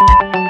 you.